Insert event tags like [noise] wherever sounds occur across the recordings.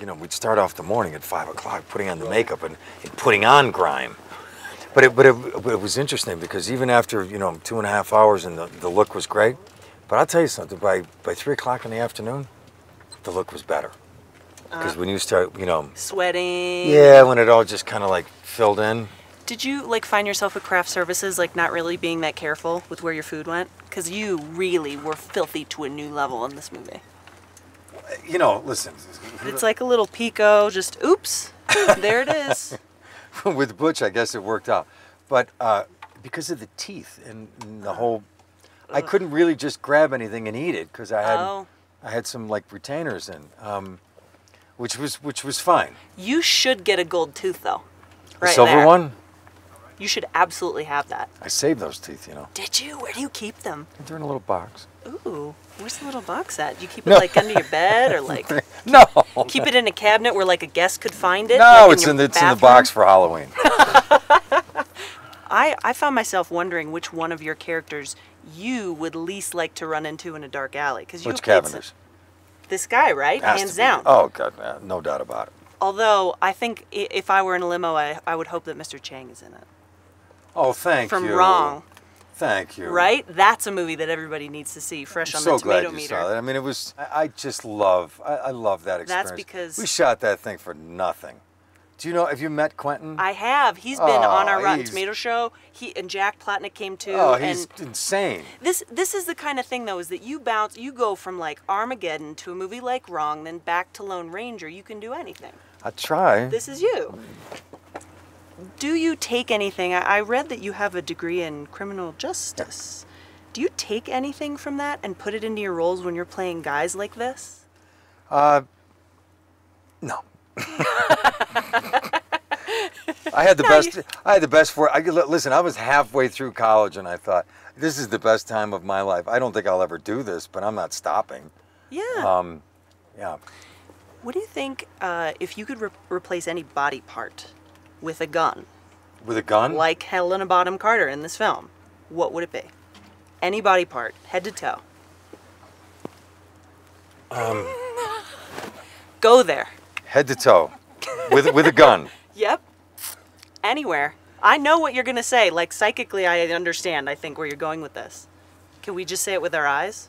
You know, we'd start off the morning at five o'clock, putting on the makeup and, and putting on grime. But it, but it, it, was interesting because even after, you know, two and a half hours and the, the look was great, but I'll tell you something, by, by three o'clock in the afternoon, the look was better. Uh-huh. Because uh, when you start, you know. Sweating. Yeah, when it all just kind of like filled in. Did you like find yourself with craft services, like not really being that careful with where your food went? Because you really were filthy to a new level in this movie. You know, listen, It's like a little pico, just oops, [laughs] there it is. [laughs] with Butch, I guess it worked out. But uh, because of the teeth and, and the whole, I couldn't really just grab anything and eat it because I had Oh. I had some like retainers in, um, which was which was fine. You should get a gold tooth though. Right silver there. one, You should absolutely have that. I saved those teeth. You know, Did you? Where do you keep them? they're in a little box. Ooh, where's the little box at? Do you keep it No. like under your bed or like [laughs] No, keep it in a cabinet where like a guest could find it? no, like, it's your in the, it's in the box for Halloween. [laughs] [laughs] I, I found myself wondering which one of your characters you would least like to run into in a dark alley because you played Cavendish. this guy, right? Has Hands down. Oh God, no doubt about it. Although I think if I were in a limo, I, I would hope that Mr. Chang is in it. Oh, thank From you. From Wrong, Thank you. right? That's a movie that everybody needs to see, fresh I'm on so the glad tomato you meter. saw that. I mean, it was. I, I just love. I, I love that experience. That's because- we shot that thing for nothing. Do you know? Have you met Quentin? I have. He's been on our Oh, Rotten Tomato show. He and Jack Plotnick came too. oh, he's insane. this this is the kind of thing though, is that you bounce, you go from like Armageddon to a movie like Wrong, then back to Lone Ranger. You can do anything. I try. This is you. Do you take anything? I, I read that you have a degree in criminal justice. Do you take anything from that and put it into your roles when you're playing guys like this? Uh, no. [laughs] I had the No, best. you- I had the best for. I li- listen. I was halfway through college, and I thought this is the best time of my life. I don't think I'll ever do this, but I'm not stopping. Yeah. Um, yeah. what do you think uh, if you could re- replace any body part with a gun, With a gun. like Helena Bonham Carter in this film? What would it be? Any body part, head to toe. Um. Go there. head to toe, with with a gun. [laughs] Yep. Anywhere. I know what you're going to say. Like, psychically, I understand, I think, where you're going with this. Can we just say it with our eyes?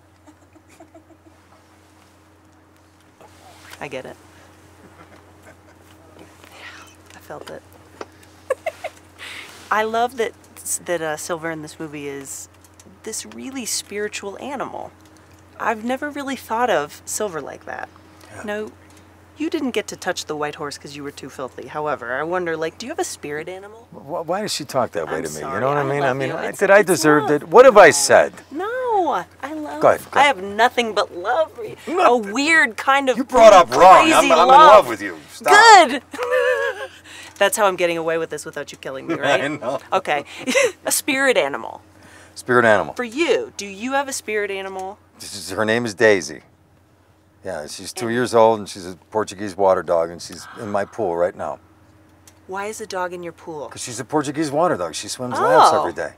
I get it. Yeah, I felt it. I love that that uh, Silver in this movie is this really spiritual animal. I've never really thought of Silver like that. No, you didn't get to touch the white horse because you were too filthy. However, I wonder, like, do you have a spirit animal? Wh- Why does she talk that way I'm to me? sorry, You know what I mean? I mean. I- did I deserve love. it? What have I said? No, I love. Go ahead, go I have nothing but love for you. A weird kind of. You brought up wrong. I'm, I'm in love. love with you. Stop. Good. [laughs] That's how I'm getting away with this without you killing me, [laughs] right? I know. Okay. [laughs] a spirit animal. Spirit animal. For you, do you have a spirit animal? This is- her name is Daisy. Yeah, she's two years old and she's a Portuguese water dog and she's in my pool right now. Why is a dog in your pool? Because she's a Portuguese water dog. She swims laps Oh. every day.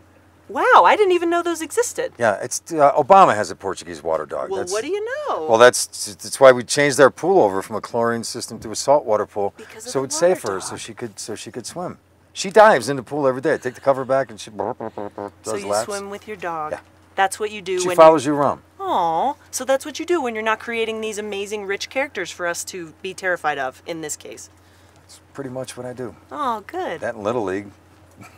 Wow, I didn't even know those existed. Yeah, it's uh, Obama has a Portuguese water dog. Well, That's- what do you know? Well, that's that's why we changed our pool over from a chlorine system to a saltwater pool, Because so it's safe for water so she could so she could swim. She dives in the pool every day. I take the cover back and she [laughs] does so you laps. swim with your dog. Yeah. That's what you do She when follows you around. Aw, so that's what you do when you're not creating these amazing rich characters for us to be terrified of in this case. It's pretty much what I do. Oh, good. That in Little League. [laughs]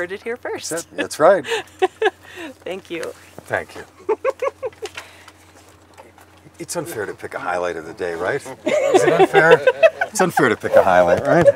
Heard it here first. That's. That's right. [laughs] Thank you. Thank you. It's unfair to pick a highlight of the day, right? Is it unfair? It's unfair to pick a highlight, right?